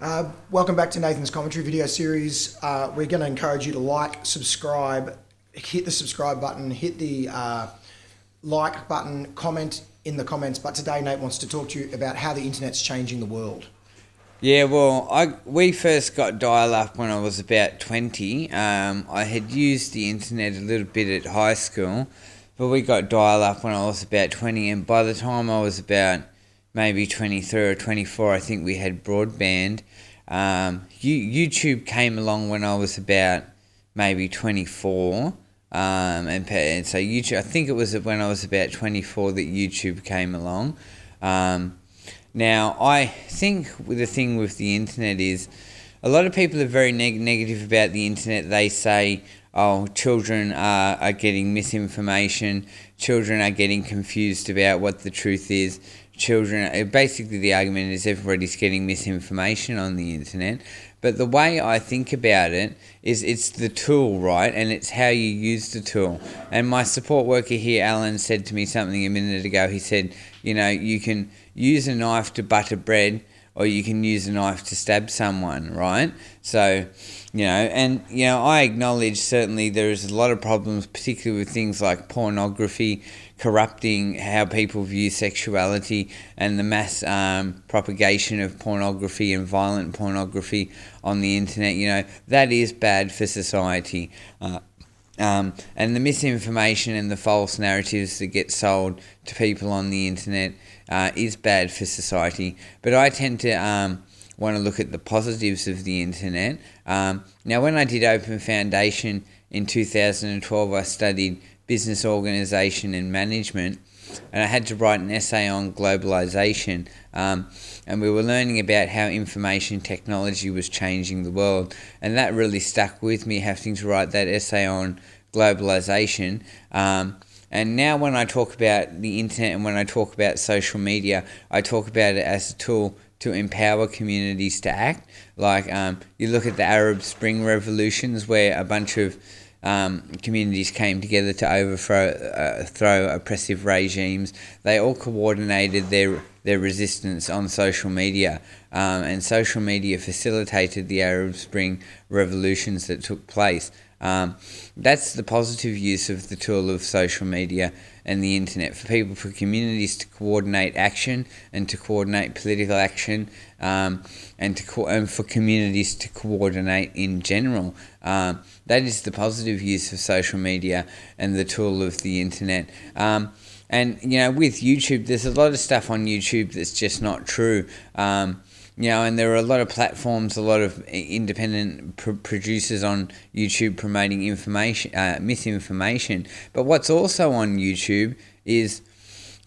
Uh, welcome back to Nathan's commentary video series. Uh, we're going to encourage you to like, subscribe, hit the subscribe button, hit the uh, like button, comment in the comments. But today, Nate wants to talk to you about how the internet's changing the world. Yeah, well, I we first got dial up when I was about 20. Um, I had used the internet a little bit at high school, but we got dial up when I was about 20, and by the time I was about maybe 23 or 24, I think we had broadband. Um, YouTube came along when I was about maybe 24. Um, and, so YouTube, I think it was when I was about 24 that YouTube came along. Um, now, I think the thing with the internet is a lot of people are very neg- negative about the internet. They say, oh, children are, are getting misinformation, children are getting confused about what the truth is. Children, uh, basically, the argument is everybody's getting misinformation on the internet. But the way I think about it is it's the tool, right? And it's how you use the tool. And my support worker here, Alan, said to me something a minute ago. He said, you know, you can use a knife to butter bread or you can use a knife to stab someone, right? So, you know, and, you know, I acknowledge certainly there is a lot of problems, particularly with things like pornography, corrupting how people view sexuality, and the mass um, propagation of pornography and violent pornography on the internet. You know, that is bad for society. Uh, um, and the misinformation and the false narratives that get sold to people on the internet uh, is bad for society. But I tend to um, want to look at the positives of the internet. Um, now, when I did Open Foundation in 2012, I studied business organization and management, and I had to write an essay on globalization. Um, and we were learning about how information technology was changing the world, and that really stuck with me, having to write that essay on globalization. Um, and now, when I talk about the internet and when I talk about social media, I talk about it as a tool to empower communities to act. Like um, you look at the Arab Spring revolutions, where a bunch of um, communities came together to overthrow uh, throw oppressive regimes. They all coordinated their their resistance on social media, um, and social media facilitated the Arab Spring revolutions that took place. Um, that's the positive use of the tool of social media and the internet for people, for communities to coordinate action and to coordinate political action, um, and to co- and for communities to coordinate in general. Um, that is the positive use of social media and the tool of the internet. Um, and you know, with YouTube, there's a lot of stuff on YouTube that's just not true. Um, know, and there are a lot of platforms, a lot of independent pr- producers on YouTube promoting information, uh, misinformation. But what's also on YouTube is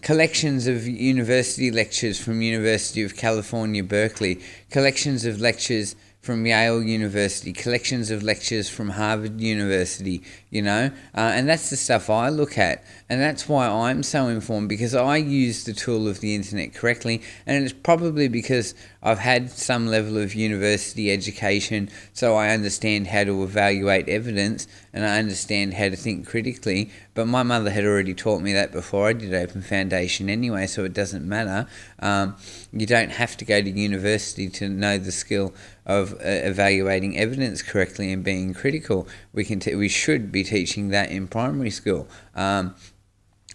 collections of university lectures from University of California, Berkeley, collections of lectures from Yale University, collections of lectures from Harvard University, you know, uh, and that's the stuff I look at, and that's why I'm so informed because I use the tool of the internet correctly, and it's probably because I've had some level of university education, so I understand how to evaluate evidence and I understand how to think critically. But my mother had already taught me that before I did Open Foundation anyway, so it doesn't matter. Um, you don't have to go to university to know the skill of uh, evaluating evidence correctly and being critical. We can t- we should be teaching that in primary school. Um,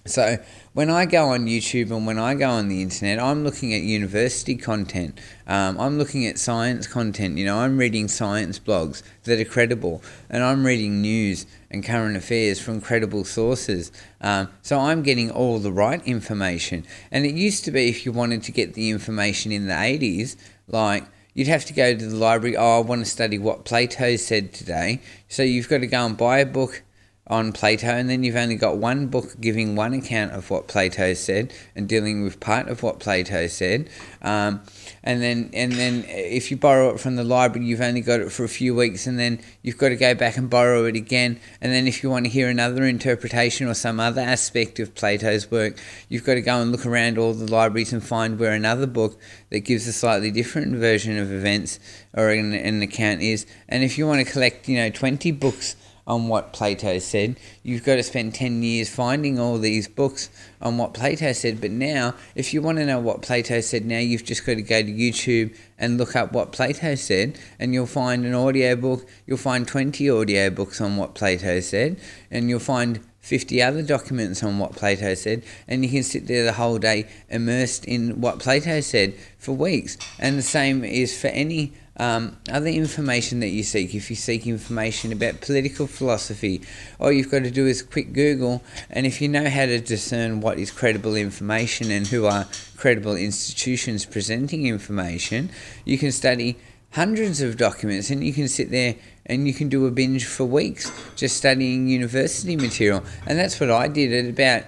so when I go on YouTube and when I go on the internet, I'm looking at university content. Um, I'm looking at science content. You know, I'm reading science blogs that are credible, and I'm reading news and current affairs from credible sources. Um, so I'm getting all the right information. And it used to be if you wanted to get the information in the 80s, like you'd have to go to the library. Oh, I want to study what Plato said today. So you've got to go and buy a book on Plato, and then you've only got one book giving one account of what Plato said and dealing with part of what Plato said. Um, and then, and then, if you borrow it from the library, you've only got it for a few weeks, and then you've got to go back and borrow it again. And then, if you want to hear another interpretation or some other aspect of Plato's work, you've got to go and look around all the libraries and find where another book that gives a slightly different version of events or an, an account is. And if you want to collect, you know, twenty books on what Plato said. You've got to spend 10 years finding all these books on what Plato said. But now, if you want to know what Plato said now, you've just got to go to YouTube and look up what Plato said, and you'll find an audio book. You'll find 20 audio books on what Plato said, and you'll find 50 other documents on what Plato said, and you can sit there the whole day immersed in what Plato said for weeks. And the same is for any um, other information that you seek. If you seek information about political philosophy, all you've got to do is quick Google, and if you know how to discern what is credible information and who are credible institutions presenting information, you can study hundreds of documents and you can sit there and you can do a binge for weeks just studying university material. And that's what I did at about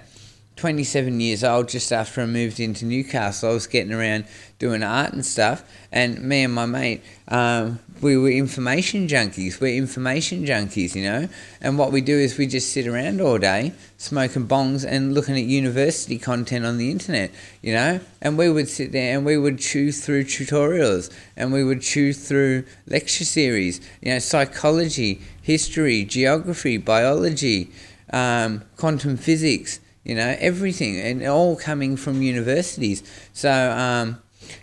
27 years old, just after I moved into Newcastle. I was getting around doing art and stuff, and me and my mate, um, we were information junkies. We're information junkies, you know. And what we do is we just sit around all day, smoking bongs and looking at university content on the internet, you know. And we would sit there and we would chew through tutorials, and we would chew through lecture series, you know, psychology, history, geography, biology, um, quantum physics you know, everything, and all coming from universities. So, um,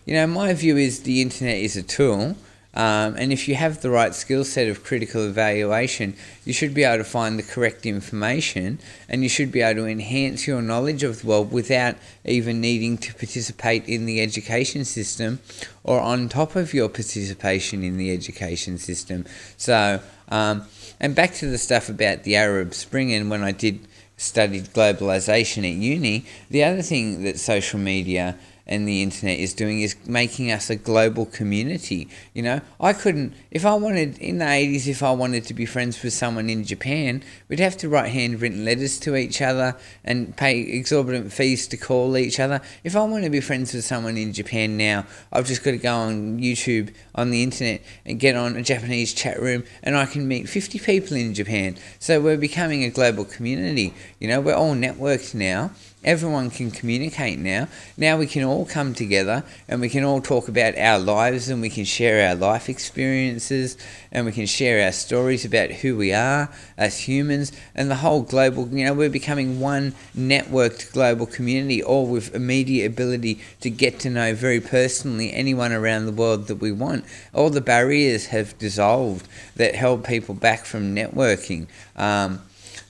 you know, my view is the internet is a tool, um, and if you have the right skill set of critical evaluation, you should be able to find the correct information, and you should be able to enhance your knowledge of the world without even needing to participate in the education system or on top of your participation in the education system. So, um, and back to the stuff about the Arab Spring, and when I did studied globalization at uni, the other thing that social media and the internet is doing is making us a global community. You know, I couldn't, if I wanted, in the 80s, if I wanted to be friends with someone in Japan, we'd have to write handwritten letters to each other and pay exorbitant fees to call each other. If I want to be friends with someone in Japan now, I've just got to go on YouTube, on the internet, and get on a Japanese chat room, and I can meet 50 people in Japan. So we're becoming a global community. You know, we're all networked now Everyone can communicate now. Now we can all come together and we can all talk about our lives and we can share our life experiences and we can share our stories about who we are as humans and the whole global, you know, we're becoming one networked global community, all with immediate ability to get to know very personally anyone around the world that we want. All the barriers have dissolved that held people back from networking. Um,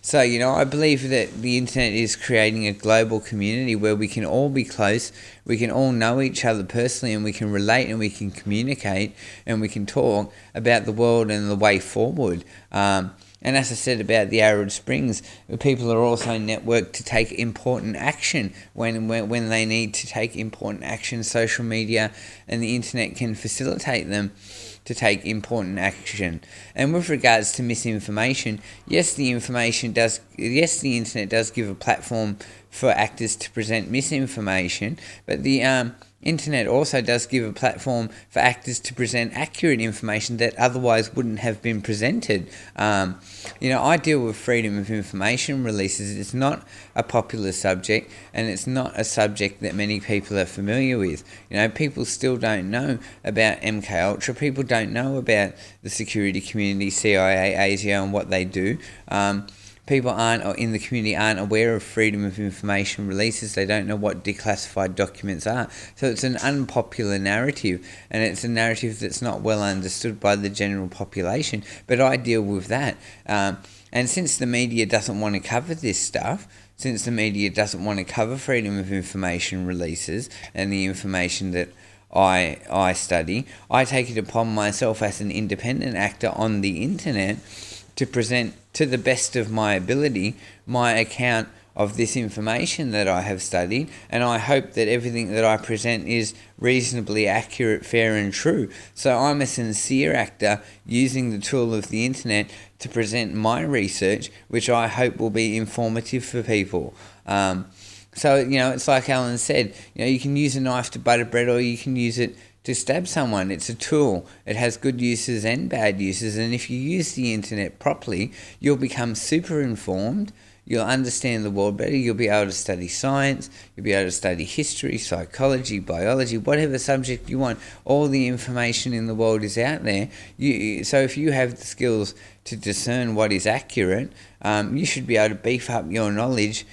so, you know, I believe that the internet is creating a global community where we can all be close, we can all know each other personally, and we can relate and we can communicate and we can talk about the world and the way forward. Um, and as I said about the Arab Springs, people are also networked to take important action when, when, when they need to take important action. Social media and the internet can facilitate them to take important action. And with regards to misinformation, yes, the information does, yes, the internet does give a platform for actors to present misinformation, but the um, internet also does give a platform for actors to present accurate information that otherwise wouldn't have been presented. Um, you know, I deal with freedom of information releases. It's not a popular subject, and it's not a subject that many people are familiar with. You know, people still don't know about MK Ultra. People don't know about the security community, CIA, ASIO, and what they do. Um, people aren't or in the community aren't aware of freedom of information releases. They don't know what declassified documents are. So it's an unpopular narrative and it's a narrative that's not well understood by the general population. But i deal with that. Um, and since the media doesn't want to cover this stuff since the media doesn't want to cover freedom of information releases and the information that I, I study, I take it upon myself as an independent actor on the internet to present to the best of my ability my account of this information that I have studied, and I hope that everything that I present is reasonably accurate, fair, and true. So I'm a sincere actor using the tool of the internet to present my research, which I hope will be informative for people. Um, so, you know, it's like Alan said, you know, you can use a knife to butter bread or you can use it to stab someone. It's a tool. It has good uses and bad uses. And if you use the internet properly, you'll become super informed. you'll understand the world better. You'll be able to study science, you'll be able to study history, psychology, biology, whatever subject you want. All the information in the world is out there. You, so if you have the skills to discern what is accurate, um, you should be able to beef up your knowledge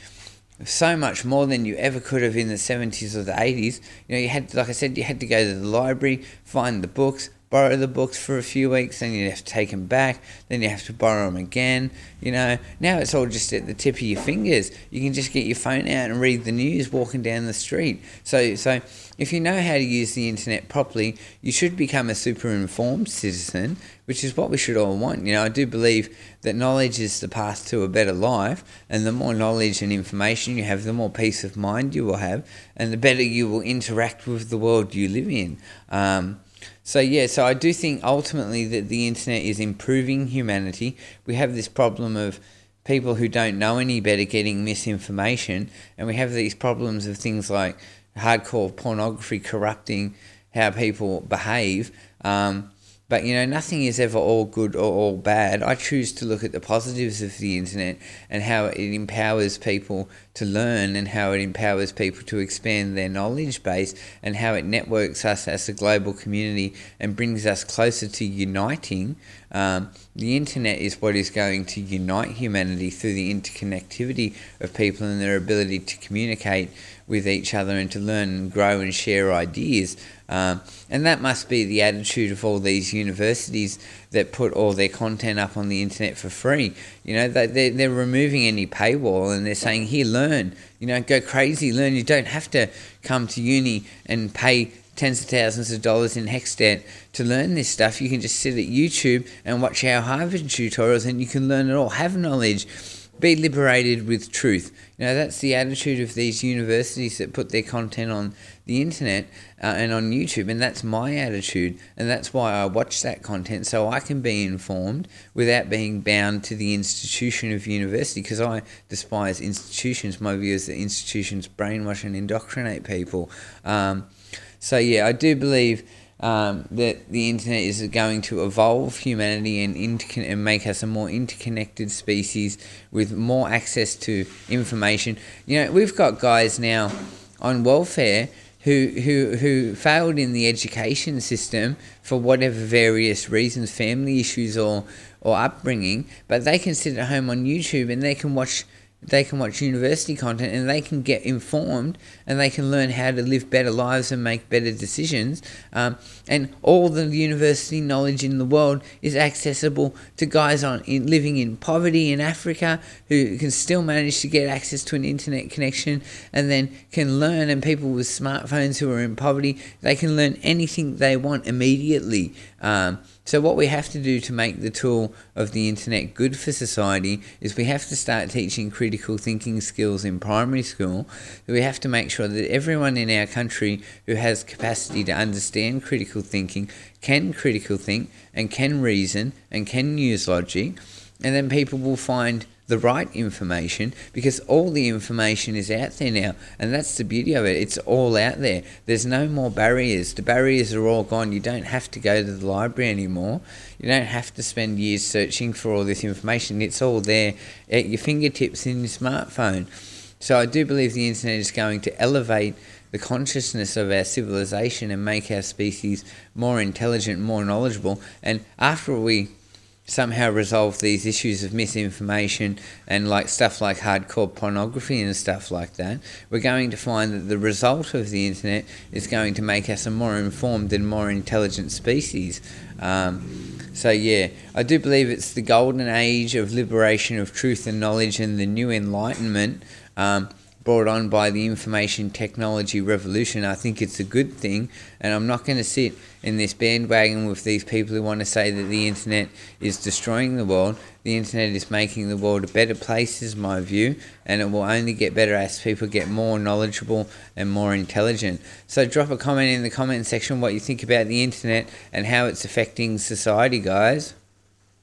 so much more than you ever could have in the 70s or the 80s. You know, you had, like I said, you had to go to the library, find the books, borrow the books for a few weeks, then you have to take them back, then you have to borrow them again. You know, now it's all just at the tip of your fingers. You can just get your phone out and read the news walking down the street. So, so if you know how to use the internet properly, you should become a super informed citizen, which is what we should all want. You know, I do believe that knowledge is the path to a better life, and the more knowledge and information you have, the more peace of mind you will have, and the better you will interact with the world you live in. Um, so yeah, so I do think ultimately that the internet is improving humanity. We have this problem of people who don't know any better getting misinformation, and we have these problems of things like hardcore pornography corrupting how people behave. Um, but you know, nothing is ever all good or all bad. I choose to look at the positives of the internet and how it empowers people to learn and how it empowers people to expand their knowledge base and how it networks us as a global community and brings us closer to uniting. Um, the internet is what is going to unite humanity through the interconnectivity of people and their ability to communicate with each other and to learn and grow and share ideas. Um, and that must be the attitude of all these universities that put all their content up on the internet for free. You know, they, they're, they're removing any paywall and they're saying, here, learn. You know, go crazy, learn. You don't have to come to uni and pay tens of thousands of dollars in HECS debt to learn this stuff. You can just sit at YouTube and watch our Harvard tutorials and you can learn it all. Have knowledge be liberated with truth. You know, that's the attitude of these universities that put their content on the internet uh, and on YouTube, and that's my attitude, and that's why I watch that content so I can be informed without being bound to the institution of university. Because I despise institutions. My view is that institutions brainwash and indoctrinate people. Um, so yeah, I do believe um, that the internet is going to evolve humanity and, intercon- and make us a more interconnected species with more access to information. You know, we've got guys now on welfare who, who, who failed in the education system for whatever various reasons, family issues or, or upbringing, but they can sit at home on YouTube and they can watch they can watch university content and they can get informed and they can learn how to live better lives and make better decisions. Um, and all the university knowledge in the world is accessible to guys on in, living in poverty in Africa who can still manage to get access to an internet connection and then can learn. And people with smartphones who are in poverty, they can learn anything they want immediately. Um, so, what we have to do to make the tool of the internet good for society is we have to start teaching critical thinking skills in primary school. We have to make sure that everyone in our country who has capacity to understand critical thinking can critical think and can reason and can use logic. And then people will find the right information because all the information is out there now and that's the beauty of it. It's all out there. There's no more barriers. The barriers are all gone. You don't have to go to the library anymore. You don't have to spend years searching for all this information. It's all there at your fingertips in your smartphone. So i do believe the internet is going to elevate the consciousness of our civilization and make our species more intelligent more knowledgeable. And after we somehow resolve these issues of misinformation and like stuff like hardcore pornography and stuff like that, we're going to find that the result of the internet is going to make us a more informed and more intelligent species. Um, so yeah, I do believe it's the golden age of liberation of truth and knowledge and the new enlightenment. Um, brought on by the information technology revolution. I think it's a good thing, and I'm not going to sit in this bandwagon with these people who want to say that the internet is destroying the world. The internet is making the world a better place, is my view, and it will only get better as people get more knowledgeable and more intelligent. So, drop a comment in the comment section what you think about the internet and how it's affecting society, guys.